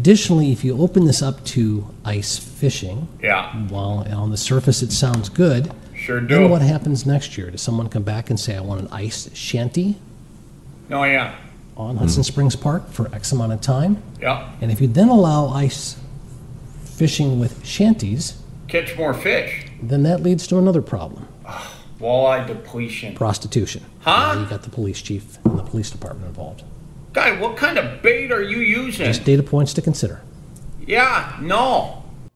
Additionally, if you open this up to ice fishing, Yeah, while on the surface it sounds good, sure then what happens next year? Does someone come back and say, I want an ice shanty Oh, yeah, on Hudson hmm. Springs Park for X amount of time? yeah. And if you then allow ice fishing with shanties, Catch more fish. then that leads to another problem, Walleye depletion. prostitution. Huh? Now you got the police chief and the police department involved. Guy, what kind of bait are you using? Just data points to consider. Yeah, no.